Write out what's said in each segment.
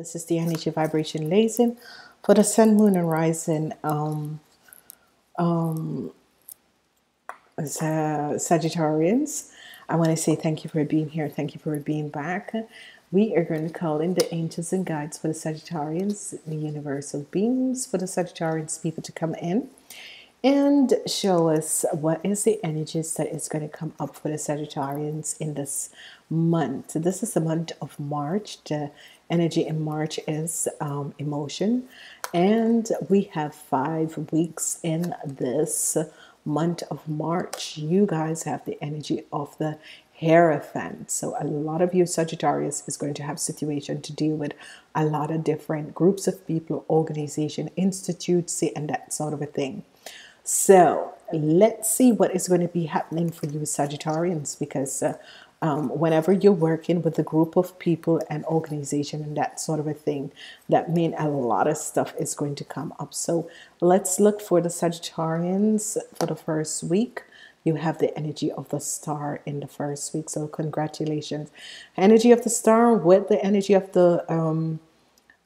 This is the energy vibration lazing for the sun, moon, and rising um, um, Sagittarians. I want to say thank you for being here. Thank you for being back. We are going to call in the angels and guides for the Sagittarians, the universal beings for the Sagittarians people to come in and show us what is the energies that is going to come up for the Sagittarians in this month. This is the month of March. The energy in March is um, emotion, and we have five weeks in this month of March. You guys have the energy of the Hierophant. So a lot of you Sagittarius is going to have situation to deal with a lot of different groups of people, organization, institutes, and that sort of a thing. So let's see what is going to be happening for you Sagittarians because uh, um, whenever you're working with a group of people and organization and that sort of a thing, that mean a lot of stuff is going to come up. So let's look for the Sagittarians for the first week. You have the energy of the star in the first week. So congratulations. Energy of the star with the energy of the um,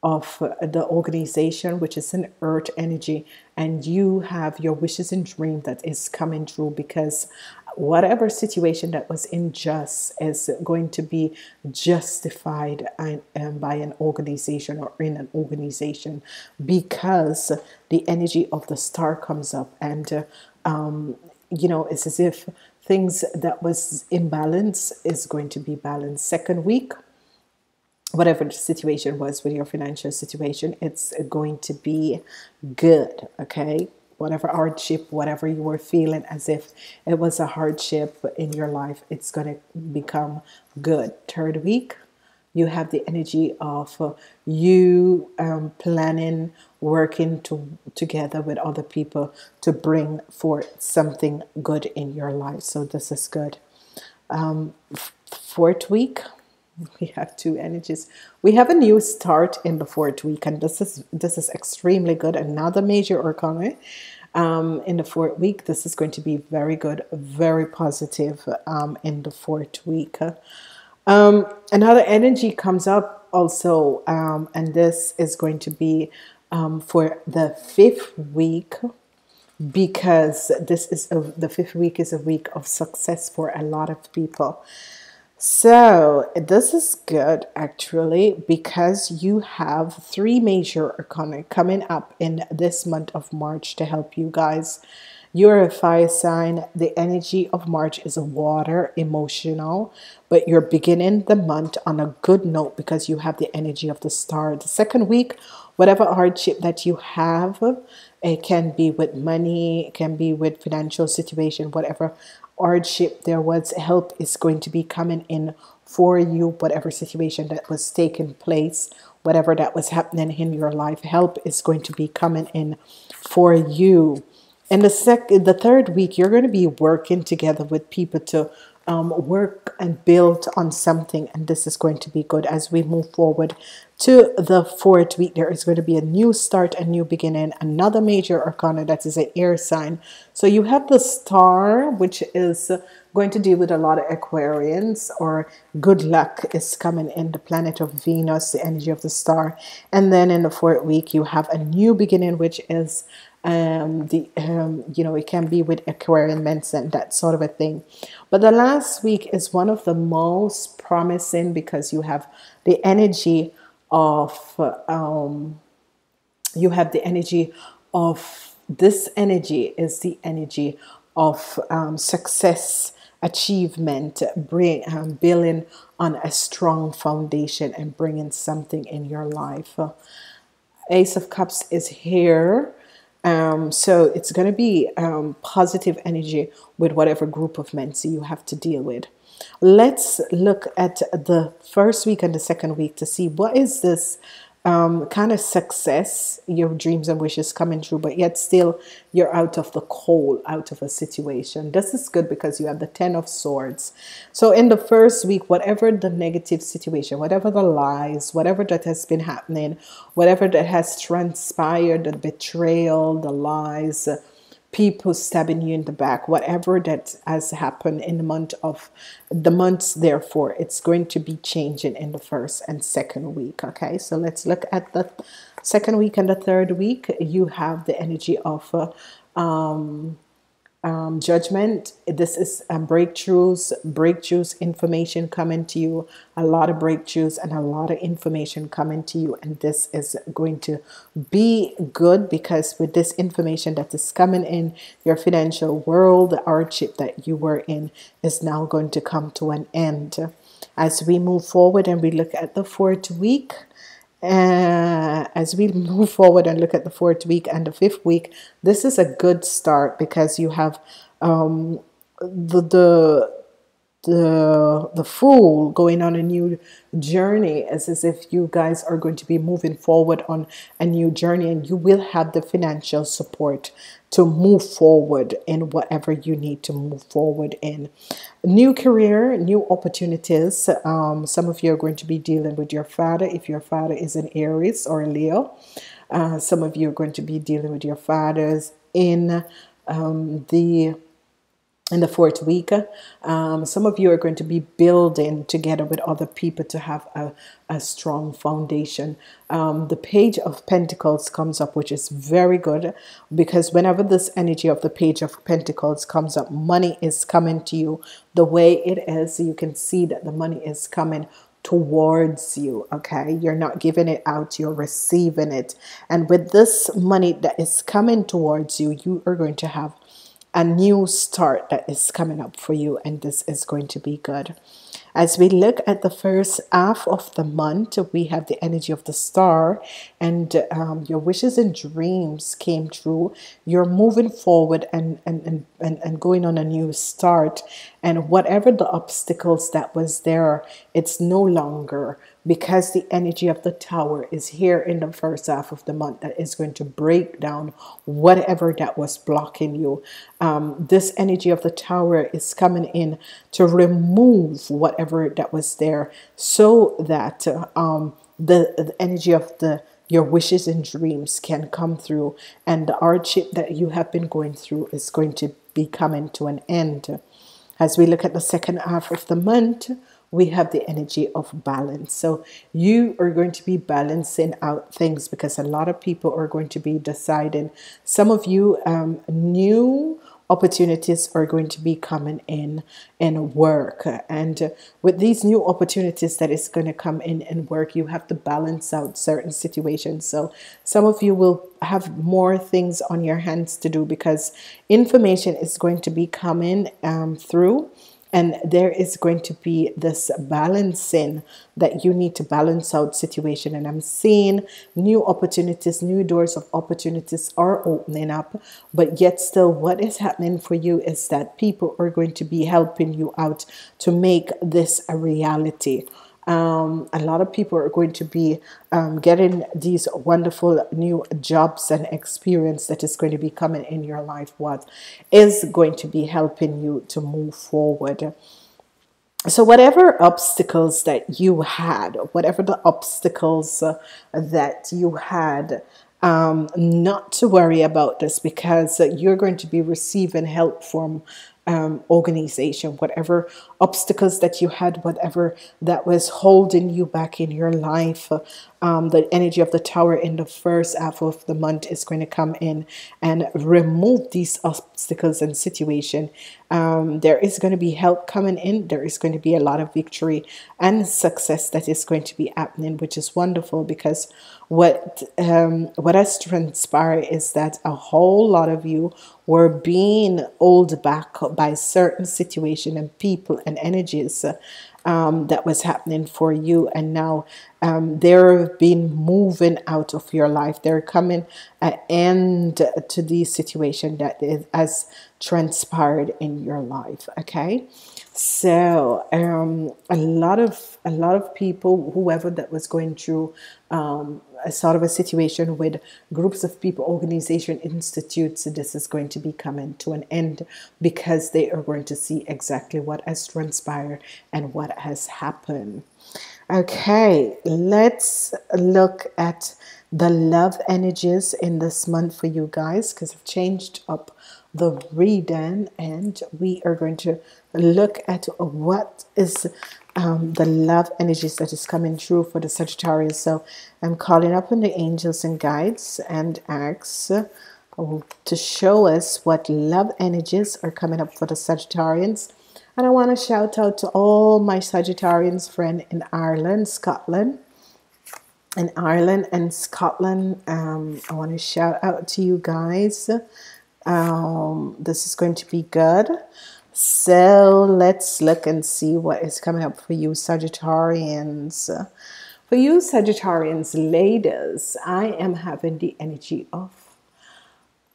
of the organization, which is an earth energy, and you have your wishes and dream that is coming true because whatever situation that was unjust is going to be justified um, by an organization or in an organization because the energy of the star comes up and uh, um, you know it's as if things that was imbalance is going to be balanced second week whatever the situation was with your financial situation, it's going to be good. Okay. Whatever hardship, whatever you were feeling as if it was a hardship in your life, it's going to become good. Third week, you have the energy of uh, you um, planning, working to, together with other people to bring forth something good in your life. So, this is good. Um, fourth week, we have two energies. We have a new start in the fourth week and this is this is extremely good. Another major arcana um, in the fourth week. This is going to be very good very positive um, in the fourth week. Um, another energy comes up also um, and this is going to be um, for the fifth week because this is a, the fifth week is a week of success for a lot of people so this is good actually because you have three major arcana coming up in this month of March to help you guys. You're a fire sign. The energy of March is a water, emotional, but you're beginning the month on a good note because you have the energy of the star. The second week, whatever hardship that you have, it can be with money, it can be with financial situation, whatever hardship there was, help is going to be coming in for you, whatever situation that was taking place, whatever that was happening in your life, help is going to be coming in for you. And the second, the third week, you're going to be working together with people to um, work and build on something, and this is going to be good as we move forward to the fourth week. There is going to be a new start, a new beginning, another major arcana that is an air sign. So you have the star, which is going to deal with a lot of Aquarians, or good luck is coming in the planet of Venus, the energy of the star. And then in the fourth week, you have a new beginning, which is um, the um, you know it can be with Aquarian Mensen that sort of a thing. But the last week is one of the most promising because you have the energy of um, you have the energy of this energy is the energy of um, success achievement bring um, building on a strong foundation and bringing something in your life ace of cups is here um, so it's going to be um, positive energy with whatever group of men so you have to deal with. Let's look at the first week and the second week to see what is this um, kind of success, your dreams and wishes coming true, but yet still you're out of the cold, out of a situation. This is good because you have the Ten of Swords. So in the first week, whatever the negative situation, whatever the lies, whatever that has been happening, whatever that has transpired, the betrayal, the lies, people stabbing you in the back, whatever that has happened in the month of the months, therefore, it's going to be changing in the first and second week. Okay, so let's look at the second week and the third week. You have the energy of uh, um, um, judgment. This is um, breakthroughs, breakthroughs, information coming to you, a lot of breakthroughs and a lot of information coming to you. And this is going to be good because with this information that is coming in your financial world, the hardship that you were in is now going to come to an end. As we move forward and we look at the fourth week, uh, as we move forward and look at the fourth week and the fifth week, this is a good start because you have um, the the the the fool going on a new journey. It's as if you guys are going to be moving forward on a new journey and you will have the financial support to move forward in whatever you need to move forward in new career new opportunities. Um, some of you are going to be dealing with your father if your father is an aries or a leo. Uh, some of you are going to be dealing with your fathers in um, the in the fourth week. Um, some of you are going to be building together with other people to have a, a strong foundation. Um, the page of Pentacles comes up, which is very good because whenever this energy of the page of Pentacles comes up, money is coming to you the way it is. You can see that the money is coming towards you okay you're not giving it out you're receiving it and with this money that is coming towards you you are going to have a new start that is coming up for you, and this is going to be good. As we look at the first half of the month, we have the energy of the star, and um, your wishes and dreams came true. You're moving forward and, and, and, and going on a new start, and whatever the obstacles that was there, it's no longer because the energy of the tower is here in the first half of the month that is going to break down whatever that was blocking you. Um, this energy of the tower is coming in to remove whatever that was there so that um, the, the energy of the your wishes and dreams can come through and the hardship that you have been going through is going to be coming to an end. As we look at the second half of the month, we have the energy of balance. So you are going to be balancing out things because a lot of people are going to be deciding. Some of you um, new opportunities are going to be coming in and work. And with these new opportunities that is going to come in and work you have to balance out certain situations. So some of you will have more things on your hands to do because information is going to be coming um, through and there is going to be this balancing that you need to balance out situation. And I'm seeing new opportunities, new doors of opportunities are opening up. But yet, still, what is happening for you is that people are going to be helping you out to make this a reality. Um, a lot of people are going to be um, getting these wonderful new jobs and experience that is going to be coming in your life. What is going to be helping you to move forward? So whatever obstacles that you had whatever the obstacles uh, that you had um, not to worry about this because you're going to be receiving help from um, organization, whatever obstacles that you had, whatever that was holding you back in your life, um, the energy of the tower in the first half of the month is going to come in and remove these obstacles and situation. Um, there is going to be help coming in. There is going to be a lot of victory and success that is going to be happening, which is wonderful because what um, what has transpired is that a whole lot of you were being held back by certain situation and people and energies um, that was happening for you. And now um, they're being moving out of your life. They're coming an end to the situation that is, has transpired in your life okay so um, a lot of a lot of people whoever that was going through um, a sort of a situation with groups of people organization institutes this is going to be coming to an end because they are going to see exactly what has transpired and what has happened. Okay let's look at the love energies in this month for you guys because I've changed up the reading and we are going to look at what is um, the love energies that is coming through for the Sagittarius. So I'm calling up on the angels and guides and ask uh, to show us what love energies are coming up for the Sagittarians. And I want to shout out to all my Sagittarians friend in Ireland, Scotland, in Ireland and Scotland. Um, I want to shout out to you guys. Um, this is going to be good. So let's look and see what is coming up for you, Sagittarians. For you, Sagittarians, ladies, I am having the energy of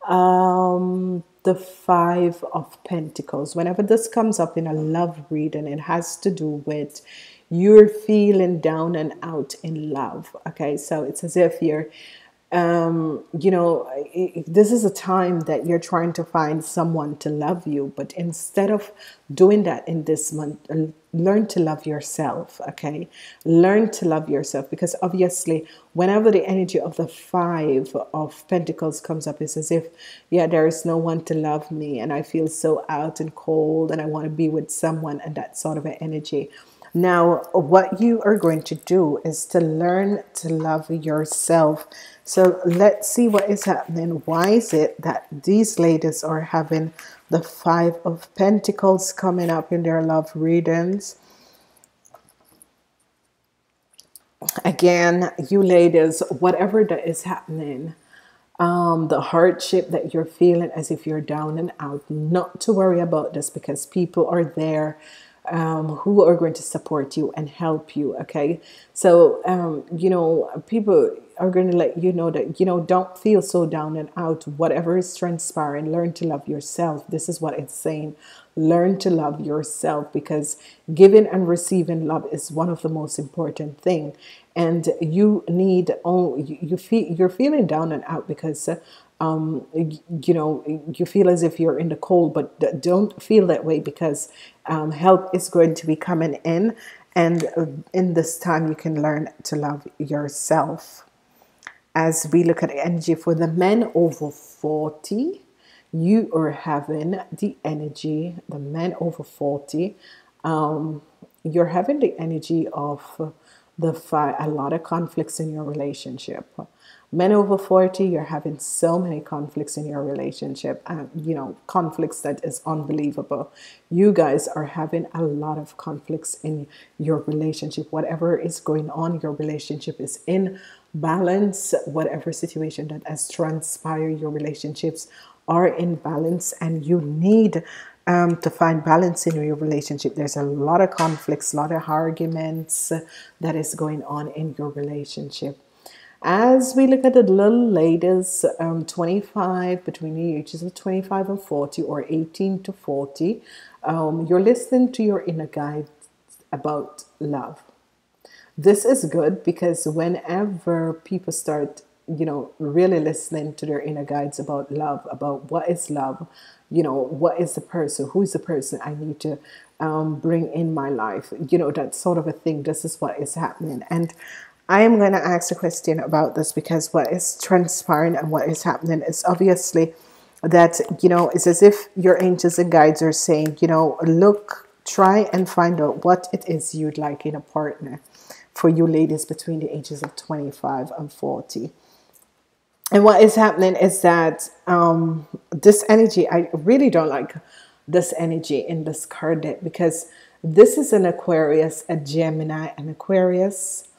um, the Five of Pentacles. Whenever this comes up in a love reading, it has to do with you're feeling down and out in love. Okay, so it's as if you're um, you know, this is a time that you're trying to find someone to love you, but instead of doing that in this month, learn to love yourself, okay? Learn to love yourself because obviously, whenever the energy of the Five of Pentacles comes up, it's as if, yeah, there is no one to love me, and I feel so out and cold, and I want to be with someone, and that sort of an energy. Now, what you are going to do is to learn to love yourself so let's see what is happening. Why is it that these ladies are having the Five of Pentacles coming up in their love readings? Again, you ladies, whatever that is happening, um, the hardship that you're feeling as if you're down and out, not to worry about this because people are there um, who are going to support you and help you. Okay, so um, you know, people are going to let you know that you know don't feel so down and out. Whatever is transpiring, learn to love yourself. This is what it's saying. Learn to love yourself because giving and receiving love is one of the most important thing. And you need oh you feel you're feeling down and out because um, you know, you feel as if you're in the cold, but don't feel that way because um, help is going to be coming in. And uh, in this time, you can learn to love yourself. As we look at energy for the men over 40, you are having the energy, the men over 40, um, you're having the energy of the fire, a lot of conflicts in your relationship. Men over 40 you're having so many conflicts in your relationship and you know conflicts that is unbelievable. You guys are having a lot of conflicts in your relationship. Whatever is going on your relationship is in balance. Whatever situation that has transpired your relationships are in balance and you need um, to find balance in your relationship there's a lot of conflicts a lot of arguments that is going on in your relationship as we look at the little ladies, um, 25, between the ages of 25 and 40 or 18 to 40, um, you're listening to your inner guide about love. This is good because whenever people start, you know, really listening to their inner guides about love, about what is love, you know, what is the person, who is the person I need to um, bring in my life, you know, that sort of a thing. This is what is happening. And I am going to ask a question about this because what is transpiring and what is happening is obviously that, you know, it's as if your angels and guides are saying, you know, look, try and find out what it is you'd like in a partner for you ladies between the ages of 25 and 40. And what is happening is that um, this energy, I really don't like this energy in this card deck because this is an Aquarius, a Gemini, an Aquarius,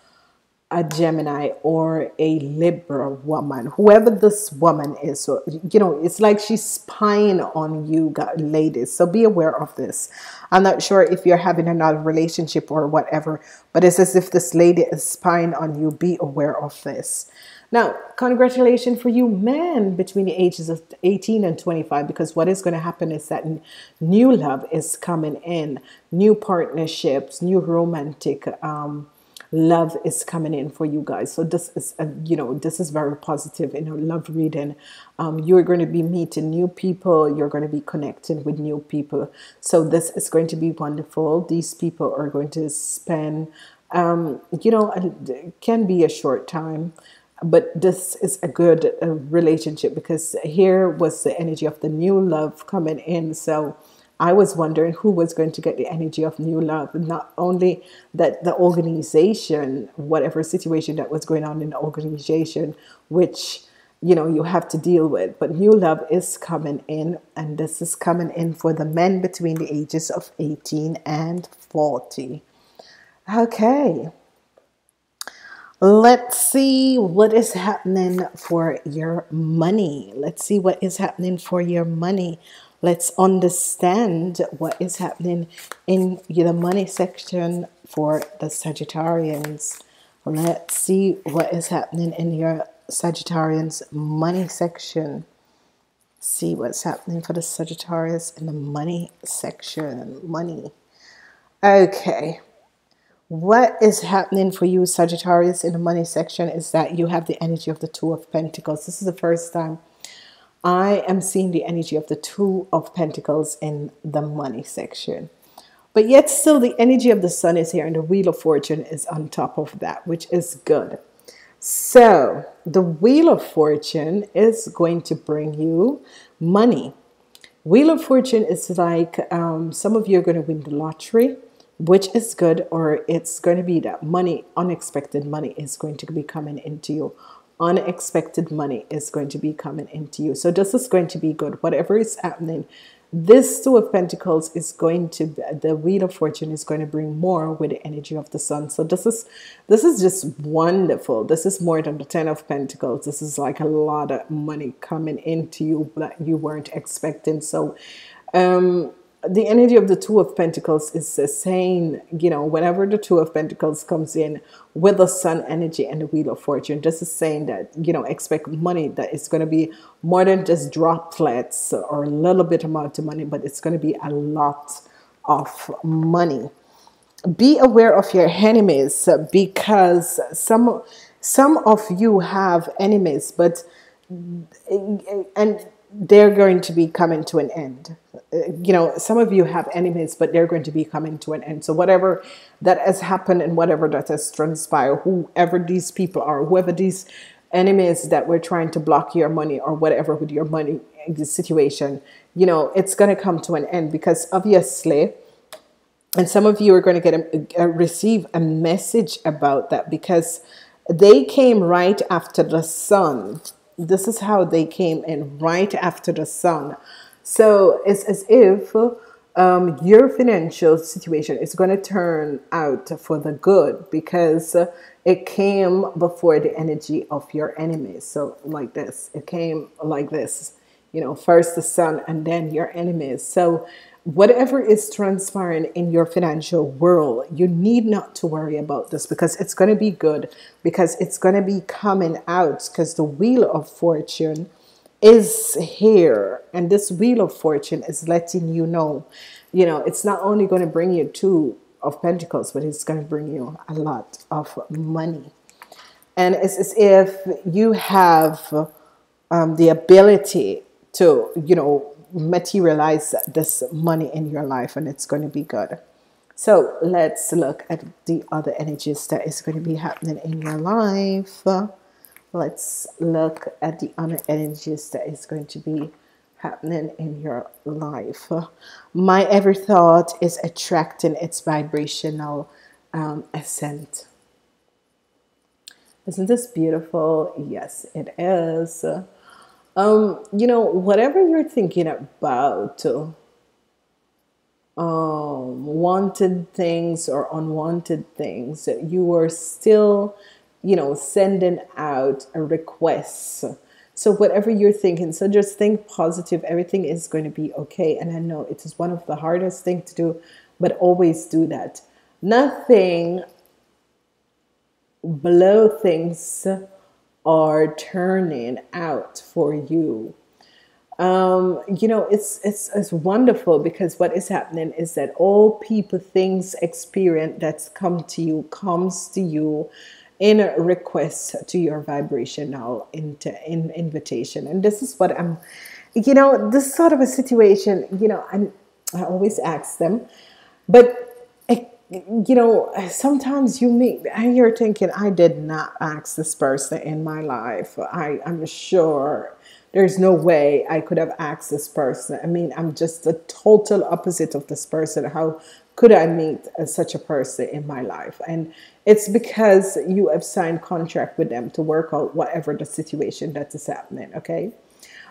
a Gemini or a Libra woman, whoever this woman is. So, you know, it's like she's spying on you, ladies. So be aware of this. I'm not sure if you're having another relationship or whatever, but it's as if this lady is spying on you. Be aware of this. Now, congratulations for you men between the ages of 18 and 25 because what is going to happen is that new love is coming in, new partnerships, new romantic um, love is coming in for you guys. So this is, a, you know, this is very positive in a love reading. Um, you're going to be meeting new people. You're going to be connecting with new people. So this is going to be wonderful. These people are going to spend, um, you know, it can be a short time. But this is a good uh, relationship because here was the energy of the new love coming in so I was wondering who was going to get the energy of new love. Not only that the organization, whatever situation that was going on in the organization, which you know you have to deal with, but new love is coming in, and this is coming in for the men between the ages of 18 and 40. Okay. Let's see what is happening for your money. Let's see what is happening for your money. Let's understand what is happening in the money section for the Sagittarians. Let's see what is happening in your Sagittarians money section. See what's happening for the Sagittarius in the money section. Money. Okay. What is happening for you, Sagittarius, in the money section is that you have the energy of the Two of Pentacles. This is the first time I am seeing the energy of the Two of Pentacles in the money section. But yet still the energy of the sun is here and the Wheel of Fortune is on top of that, which is good. So the Wheel of Fortune is going to bring you money. Wheel of Fortune is like um, some of you are going to win the lottery, which is good, or it's going to be that money, unexpected money is going to be coming into you unexpected money is going to be coming into you. So this is going to be good. Whatever is happening, this Two of Pentacles is going to the Wheel of Fortune is going to bring more with the energy of the Sun. So this is this is just wonderful. This is more than the Ten of Pentacles. This is like a lot of money coming into you that you weren't expecting. So um the energy of the two of pentacles is saying you know whenever the two of pentacles comes in with the sun energy and the wheel of fortune this is saying that you know expect money that it's going to be more than just droplets or a little bit amount of money but it's going to be a lot of money. Be aware of your enemies because some some of you have enemies but and they're going to be coming to an end. Uh, you know, some of you have enemies, but they're going to be coming to an end. So whatever that has happened and whatever that has transpired, whoever these people are, whoever these enemies that were trying to block your money or whatever with your money situation, you know, it's going to come to an end because obviously, and some of you are going to get a, a, receive a message about that because they came right after the sun this is how they came in right after the sun. So it's as if um, your financial situation is going to turn out for the good because it came before the energy of your enemies. So, like this, it came like this, you know, first the sun and then your enemies. So, whatever is transpiring in your financial world, you need not to worry about this because it's going to be good, because it's going to be coming out, because the wheel of fortune is here. And this wheel of fortune is letting you know, you know, it's not only going to bring you two of pentacles, but it's going to bring you a lot of money. And it's as if you have um, the ability to, you know, materialize this money in your life and it's going to be good. So let's look at the other energies that is going to be happening in your life. Let's look at the other energies that is going to be happening in your life. My every thought is attracting its vibrational um, ascent. Isn't this beautiful? Yes, it is. Um, you know, whatever you're thinking about, um, wanted things or unwanted things, you are still, you know, sending out a request. So whatever you're thinking, so just think positive. Everything is going to be okay. And I know it is one of the hardest things to do, but always do that. Nothing blow things are turning out for you. Um, you know, it's, it's, it's wonderful because what is happening is that all people, things, experience that's come to you comes to you in a request to your vibrational into in invitation. And this is what I'm, you know, this sort of a situation, you know, I'm, I always ask them, but you know, sometimes you meet and you're thinking, I did not ask this person in my life. I, I'm sure there's no way I could have asked this person. I mean, I'm just the total opposite of this person. How could I meet uh, such a person in my life? And it's because you have signed contract with them to work out whatever the situation that is happening. Okay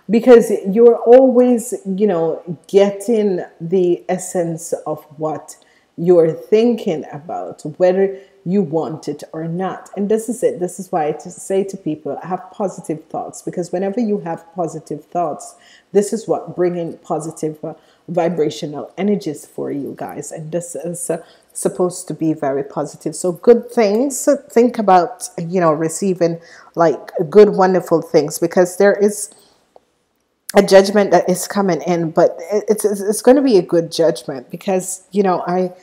because you're always, you know, getting the essence of what you're thinking about, whether you want it or not. And this is it. This is why I say to people, have positive thoughts, because whenever you have positive thoughts, this is what bringing positive uh, vibrational energies for you guys. And this is uh, supposed to be very positive. So good things. Think about, you know, receiving like good, wonderful things, because there is a judgment that is coming in, but it's it's, it's going to be a good judgment because you know I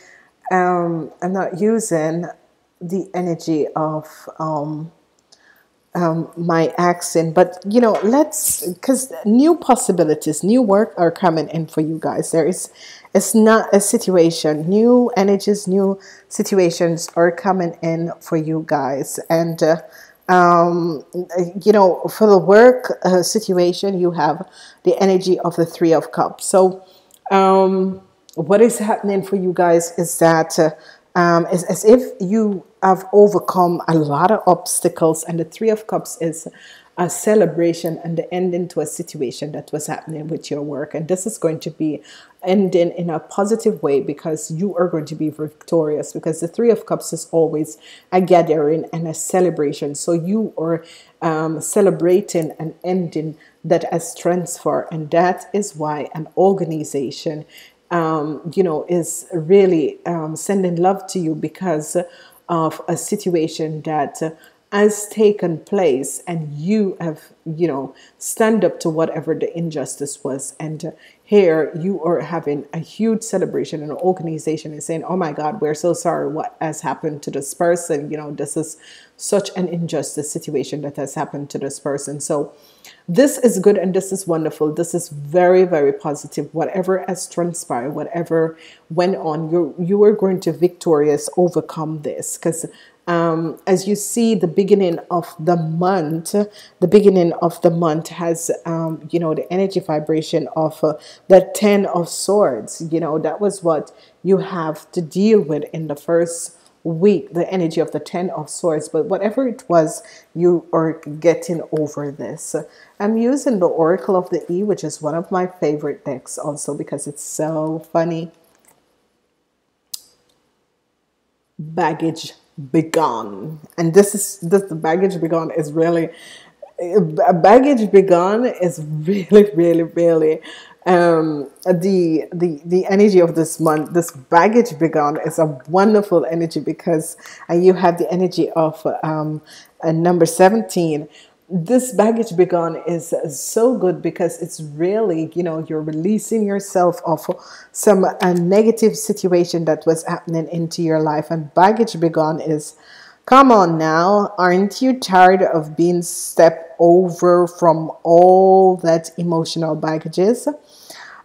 um I'm not using the energy of um, um my accent, but you know let's because new possibilities, new work are coming in for you guys. There is it's not a situation, new energies, new situations are coming in for you guys, and. Uh, um, you know, for the work uh, situation, you have the energy of the Three of Cups. So, um, what is happening for you guys is that uh, um, it's as if you have overcome a lot of obstacles, and the Three of Cups is a celebration and the ending to a situation that was happening with your work. And this is going to be ending in a positive way because you are going to be victorious because the Three of Cups is always a gathering and a celebration. So you are um, celebrating an ending that has transfer, and that is why an organization, um, you know, is really um, sending love to you because of a situation that has taken place and you have you know stand up to whatever the injustice was. And here you are having a huge celebration and an organization is saying oh my god we're so sorry what has happened to this person. You know this is such an injustice situation that has happened to this person. So this is good and this is wonderful. This is very very positive. Whatever has transpired whatever went on you you are going to victorious overcome this. Because um, as you see the beginning of the month the beginning of the month has um, you know the energy vibration of uh, the ten of swords. You know that was what you have to deal with in the first week the energy of the ten of swords. But whatever it was you are getting over this. I'm using the oracle of the e which is one of my favorite decks also because it's so funny. Baggage begone and this is this the baggage begone is really a baggage begone is really really really um the the the energy of this month. This baggage begone is a wonderful energy because you have the energy of um number 17 this baggage begone is so good because it's really you know you're releasing yourself of some a negative situation that was happening into your life. And baggage begone is come on now aren't you tired of being stepped over from all that emotional baggages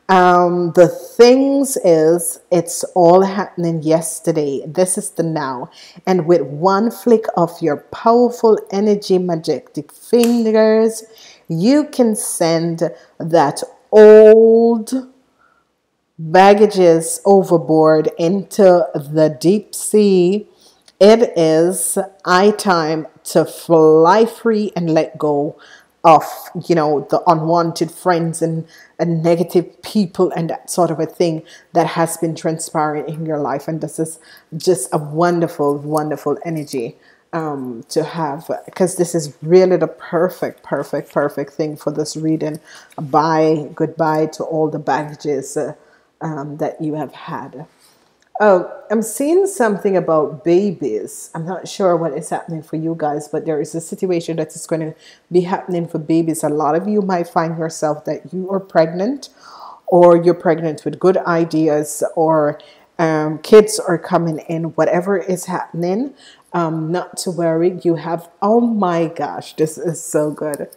um, the things is, it's all happening yesterday. This is the now. And with one flick of your powerful energy, majestic fingers, you can send that old baggages overboard into the deep sea. It is high time to fly free and let go of you know the unwanted friends and, and negative people and that sort of a thing that has been transpiring in your life. And this is just a wonderful wonderful energy um, to have because this is really the perfect perfect perfect thing for this reading. Bye goodbye to all the baggages uh, um, that you have had Oh, I'm seeing something about babies. I'm not sure what is happening for you guys, but there is a situation that is going to be happening for babies. A lot of you might find yourself that you are pregnant or you're pregnant with good ideas or um, kids are coming in, whatever is happening. Um, not to worry. You have, oh my gosh, this is so good.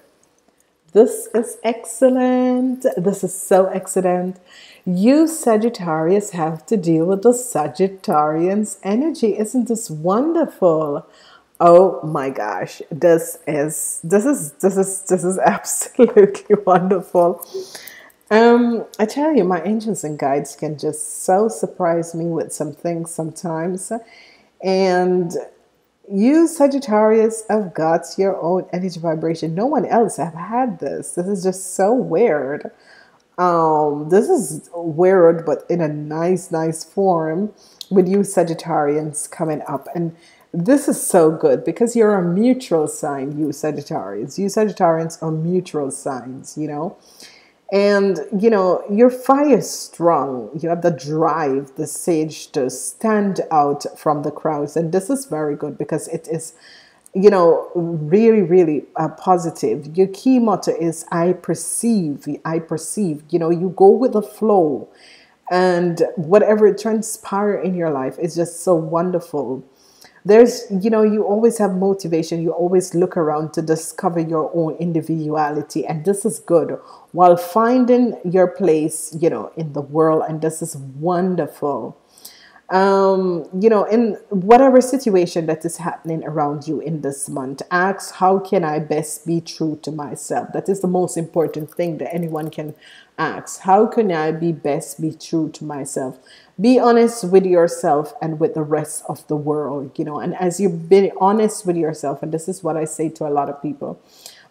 This is excellent. This is so excellent. You Sagittarius have to deal with the Sagittarians energy. Isn't this wonderful? Oh my gosh. This is this is this is this is absolutely wonderful. Um, I tell you, my angels and guides can just so surprise me with some things sometimes. And you Sagittarius have got your own energy vibration. No one else have had this. This is just so weird. Um, this is weird, but in a nice, nice form with you Sagittarians coming up. And this is so good because you're a mutable sign, you Sagittarians. You Sagittarians are mutable signs, you know. And you know, your fire is strong. You have the drive, the sage to stand out from the crowds. And this is very good because it is, you know, really, really uh, positive. Your key motto is I perceive, I perceive. You know, you go with the flow. And whatever transpires in your life is just so wonderful there's you know you always have motivation. You always look around to discover your own individuality. And this is good. While finding your place you know in the world and this is wonderful um, you know, in whatever situation that is happening around you in this month, ask how can I best be true to myself? That is the most important thing that anyone can ask. How can I be best be true to myself? Be honest with yourself and with the rest of the world, you know. And as you've been honest with yourself, and this is what I say to a lot of people,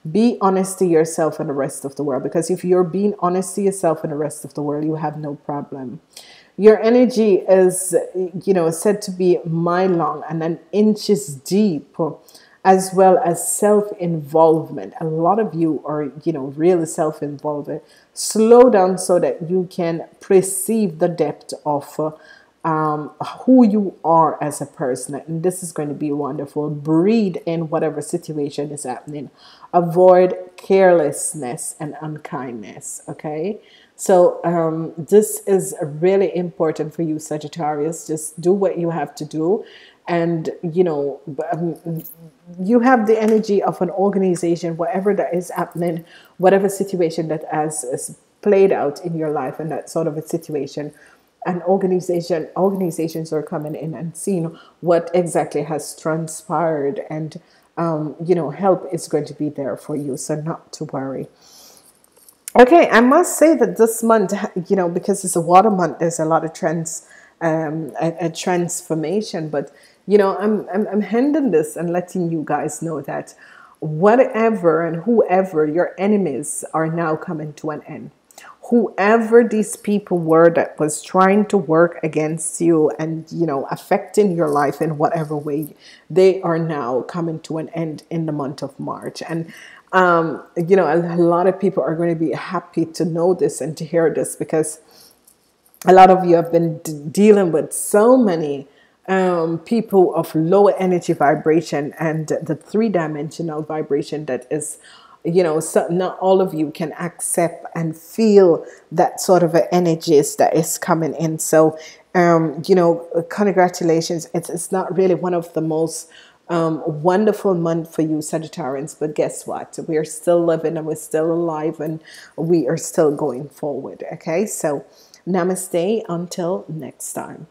be honest to yourself and the rest of the world. Because if you're being honest to yourself and the rest of the world, you have no problem. Your energy is, you know, said to be mile long and an inches deep, as well as self involvement. A lot of you are, you know, really self involved. Slow down so that you can perceive the depth of. Um, who you are as a person. And this is going to be wonderful. Breathe in whatever situation is happening. Avoid carelessness and unkindness. Okay. So um, this is really important for you, Sagittarius. Just do what you have to do. And, you know, um, you have the energy of an organization, whatever that is happening, whatever situation that has, has played out in your life and that sort of a situation, an organization, organizations are coming in and seeing what exactly has transpired and, um, you know, help is going to be there for you. So not to worry. Okay, I must say that this month, you know, because it's a water month, there's a lot of trends, um, a, a transformation. But you know, I'm, I'm I'm handing this and letting you guys know that whatever and whoever your enemies are now coming to an end. Whoever these people were that was trying to work against you and you know affecting your life in whatever way, they are now coming to an end in the month of March. And um, you know, a, lot of people are going to be happy to know this and to hear this because a lot of you have been dealing with so many um, people of lower energy vibration and the three dimensional vibration that is, you know, so not all of you can accept and feel that sort of energies that is coming in. So, um, you know, congratulations. It's, it's not really one of the most um, wonderful month for you, Sagittarians. But guess what? We are still living and we're still alive and we are still going forward. Okay, so namaste until next time.